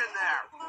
in there.